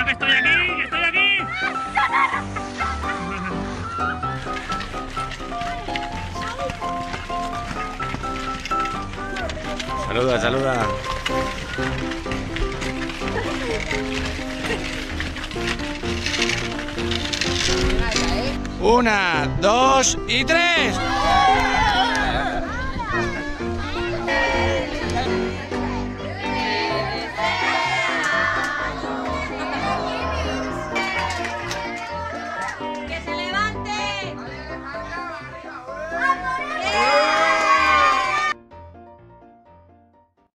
¡Mira que estoy aquí! ¡Que estoy aquí! Saluda, saluda. Una, dos y tres.